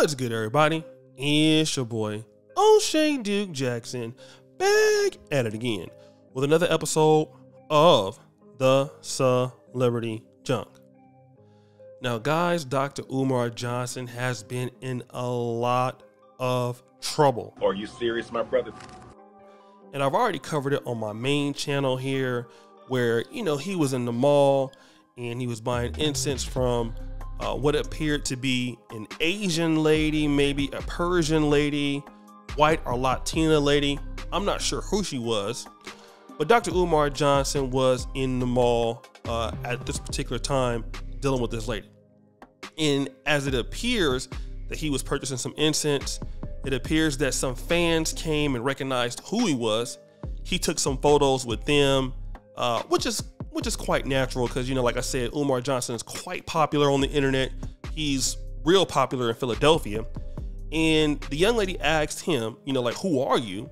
What's good, everybody? It's your boy, O'Shea Duke Jackson, back at it again with another episode of The Celebrity Junk. Now, guys, Dr. Umar Johnson has been in a lot of trouble. Are you serious, my brother? And I've already covered it on my main channel here, where, you know, he was in the mall and he was buying incense from uh, what appeared to be an Asian lady, maybe a Persian lady, white or Latina lady. I'm not sure who she was, but Dr. Umar Johnson was in the mall uh, at this particular time dealing with this lady. And as it appears that he was purchasing some incense, it appears that some fans came and recognized who he was. He took some photos with them, uh, which is which is quite natural because you know, like I said, Umar Johnson is quite popular on the internet. He's real popular in Philadelphia. And the young lady asked him, you know, like, who are you?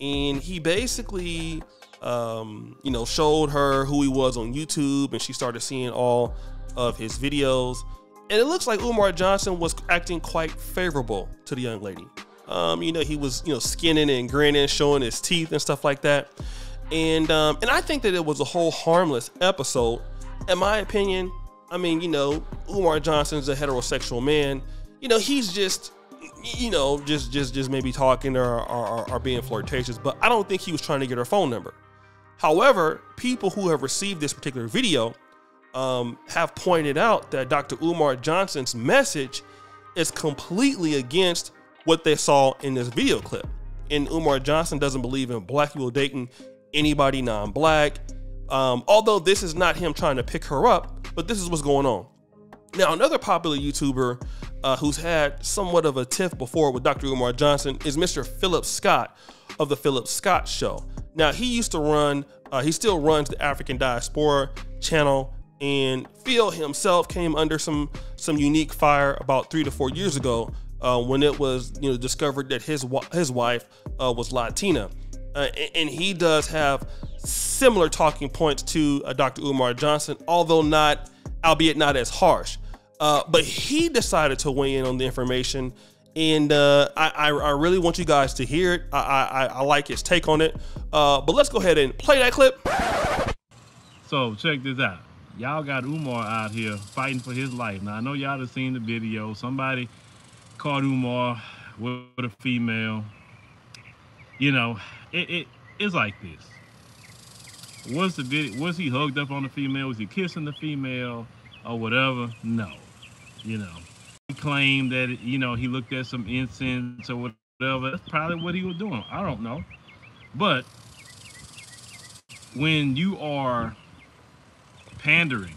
And he basically, um, you know, showed her who he was on YouTube, and she started seeing all of his videos. And it looks like Umar Johnson was acting quite favorable to the young lady. Um, you know, he was, you know, skinning and grinning, showing his teeth and stuff like that and um, and I think that it was a whole harmless episode. In my opinion, I mean, you know, Umar Johnson's a heterosexual man. You know, he's just, you know, just just just maybe talking or, or, or being flirtatious. But I don't think he was trying to get her phone number. However, people who have received this particular video um, have pointed out that Dr. Umar Johnson's message is completely against what they saw in this video clip. And Umar Johnson doesn't believe in black people dating anybody non-black. Um, although this is not him trying to pick her up, but this is what's going on. Now, another popular YouTuber uh, who's had somewhat of a tiff before with Dr. Umar Johnson is Mr. Philip Scott of the Philip Scott Show. Now, he used to run, uh, he still runs the African Diaspora channel, and Phil himself came under some some unique fire about three to four years ago uh, when it was you know discovered that his his wife uh, was Latina uh, and he does have similar talking points to uh, Dr. Umar Johnson, although not, albeit not as harsh. Uh, but he decided to weigh in on the information, and uh, I, I, I, really want you guys to hear it. I, I, I like his take on it. Uh, but let's go ahead and play that clip. So check this out. Y'all got Umar out here fighting for his life. Now I know y'all have seen the video. Somebody caught Umar with a female. You know, it, it it's like this. Was the video was he hugged up on the female? Was he kissing the female or whatever? No. You know. He claimed that you know he looked at some incense or whatever. That's probably what he was doing. I don't know. But when you are pandering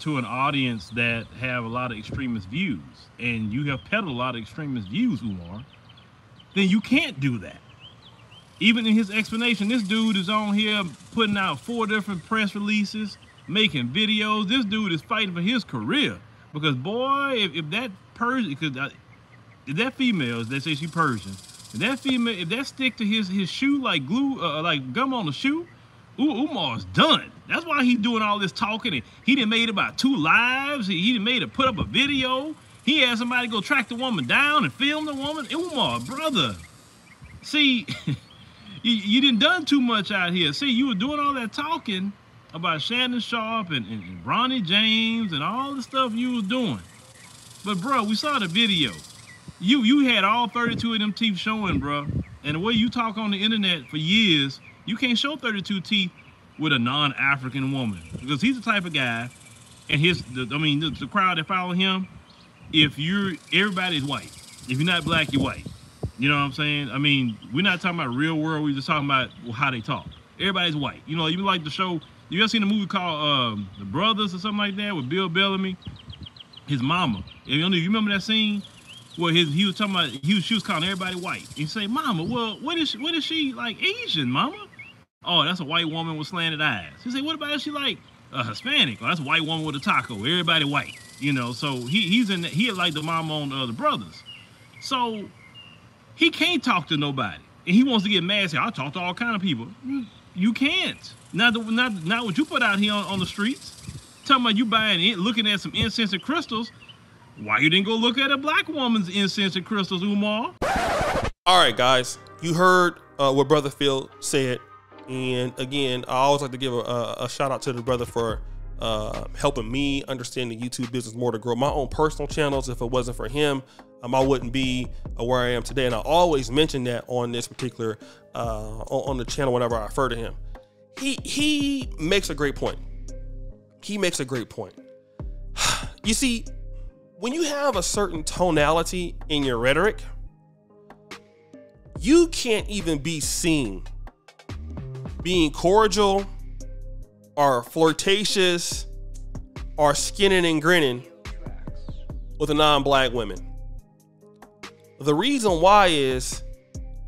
to an audience that have a lot of extremist views and you have peddled a lot of extremist views, Umar, then you can't do that even in his explanation, this dude is on here putting out four different press releases, making videos. This dude is fighting for his career because boy, if, if that Persian, because if that female, they say she Persian, if that female, if that stick to his his shoe like glue, uh, like gum on the shoe, Umar's done. That's why he's doing all this talking. And he done made about two lives. He, he made to put up a video. He had somebody go track the woman down and film the woman. Umar, brother. See, you, you didn't done too much out here. See, you were doing all that talking about Shannon Sharpe and, and, and Bronny James and all the stuff you was doing. But bro, we saw the video. You you had all 32 of them teeth showing, bro. And the way you talk on the internet for years, you can't show 32 teeth with a non-African woman because he's the type of guy, and his the, I mean the, the crowd that follow him. If you're everybody's white, if you're not black, you're white. You know what I'm saying? I mean, we're not talking about real world. We're just talking about how they talk. Everybody's white. You know, even like the show. You ever seen a movie called um, The Brothers or something like that with Bill Bellamy? His mama. You you remember that scene where his he was talking about he was she was calling everybody white. He say, "Mama, well, what is she, what is she like Asian, Mama?" Oh, that's a white woman with slanted eyes. He say, "What about if she like a Hispanic? Oh, that's a white woman with a taco. Everybody white." You know, so he he's in he like the mama on the other brothers. So he can't talk to nobody. And he wants to get mad. Say, I'll talk to all kind of people. You can't. Not, the, not, not what you put out here on, on the streets. Talking about you buying it, looking at some incense and crystals. Why you didn't go look at a black woman's incense and crystals, Umar? All right, guys, you heard uh, what Brother Phil said, and again, I always like to give a, a shout out to the brother for uh, helping me understand the YouTube business more to grow my own personal channels. If it wasn't for him, um, I wouldn't be uh, where I am today. And I always mention that on this particular uh, on, on the channel whenever I refer to him. He he makes a great point. He makes a great point. You see, when you have a certain tonality in your rhetoric, you can't even be seen being cordial or flirtatious are skinning and grinning with a non-black women. The reason why is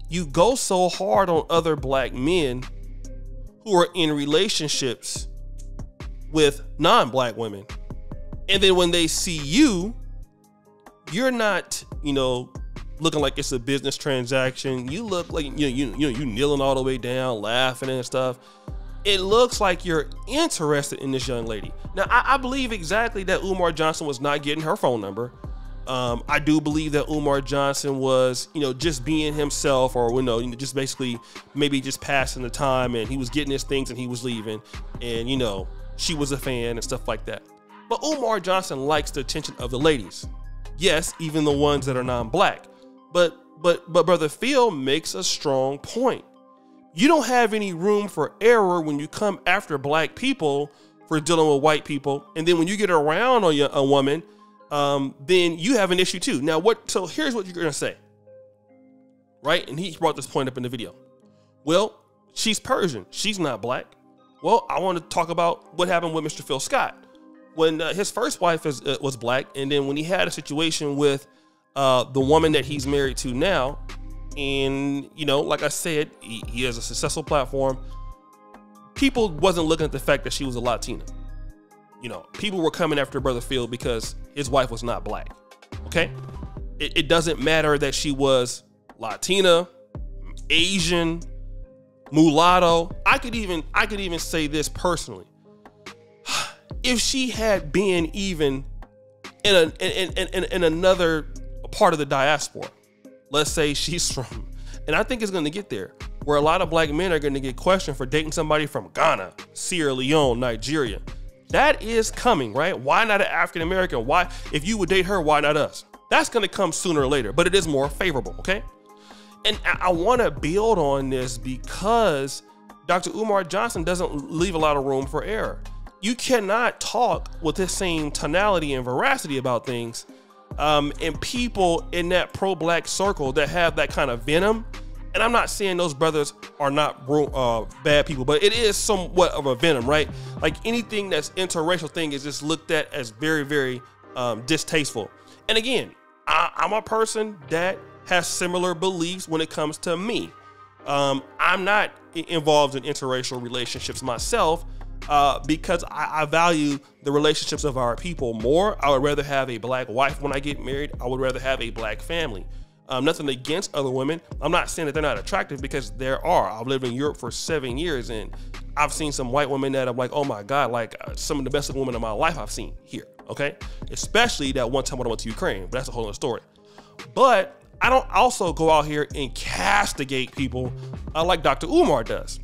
you go so hard on other black men who are in relationships with non-black women. And then when they see you, you're not, you know, looking like it's a business transaction. You look like you know, you you know, you kneeling all the way down, laughing and stuff. It looks like you're interested in this young lady. Now, I, I believe exactly that Umar Johnson was not getting her phone number. Um, I do believe that Umar Johnson was, you know, just being himself, or you know, just basically maybe just passing the time, and he was getting his things and he was leaving, and you know, she was a fan and stuff like that. But Umar Johnson likes the attention of the ladies. Yes, even the ones that are non-black. But but but brother Phil makes a strong point. You don't have any room for error when you come after black people for dealing with white people, and then when you get around a, a woman, um, then you have an issue too. Now, what? So here's what you're gonna say, right? And he brought this point up in the video. Well, she's Persian. She's not black. Well, I want to talk about what happened with Mr. Phil Scott when uh, his first wife is, uh, was black, and then when he had a situation with uh, the woman that he's married to now, and you know, like I said, he, he has a successful platform. People wasn't looking at the fact that she was a Latina. You know, people were coming after Brother Phil because his wife was not black. Okay, it, it doesn't matter that she was Latina, Asian, mulatto. I could even I could even say this personally. If she had been even in a in, in, in, in another part of the diaspora, let's say she's from, and I think it's going to get there, where a lot of black men are going to get questioned for dating somebody from Ghana, Sierra Leone, Nigeria. That is coming, right? Why not an African American? Why, if you would date her, why not us? That's going to come sooner or later, but it is more favorable, okay? And I want to build on this because Dr. Umar Johnson doesn't leave a lot of room for error. You cannot talk with the same tonality and veracity about things. Um, and people in that pro black circle that have that kind of venom. And I'm not saying those brothers are not uh, bad people, but it is somewhat of a venom, right? Like anything that's interracial thing is just looked at as very, very um, distasteful. And again, I, I'm a person that has similar beliefs when it comes to me. Um, I'm not involved in interracial relationships myself uh, because I, I, value the relationships of our people more. I would rather have a black wife when I get married. I would rather have a black family. Um, nothing against other women. I'm not saying that they're not attractive because there are. I've lived in Europe for seven years and I've seen some white women that I'm like, oh my God, like uh, some of the best women in my life I've seen here. Okay. Especially that one time when I went to Ukraine, but that's a whole other story. But I don't also go out here and castigate people uh, like Dr. Umar does.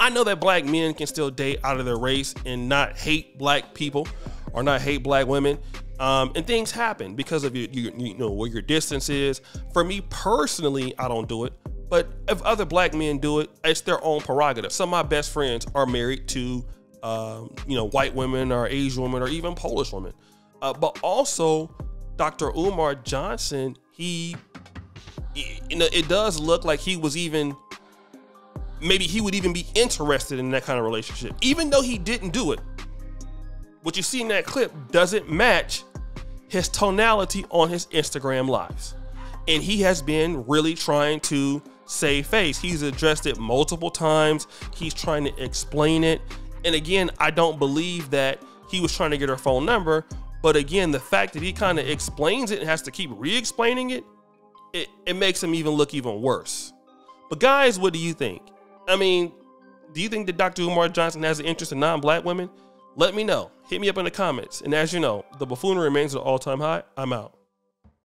I know that black men can still date out of their race and not hate black people or not hate black women. Um, and things happen because of you, you know where your distance is. For me personally, I don't do it. But if other black men do it, it's their own prerogative. Some of my best friends are married to, um, you know, white women or Asian women or even Polish women. Uh, but also, Dr. Umar Johnson, he you know, it does look like he was even maybe he would even be interested in that kind of relationship, even though he didn't do it. What you see in that clip doesn't match his tonality on his Instagram lives. And he has been really trying to save face. He's addressed it multiple times. He's trying to explain it. And again, I don't believe that he was trying to get her phone number. But again, the fact that he kind of explains it and has to keep re explaining it it, it makes him even look even worse. But guys, what do you think? I mean, do you think that Dr. Umar Johnson has an interest in non-black women? Let me know. Hit me up in the comments. And as you know, the buffoonery remains at all time high. I'm out.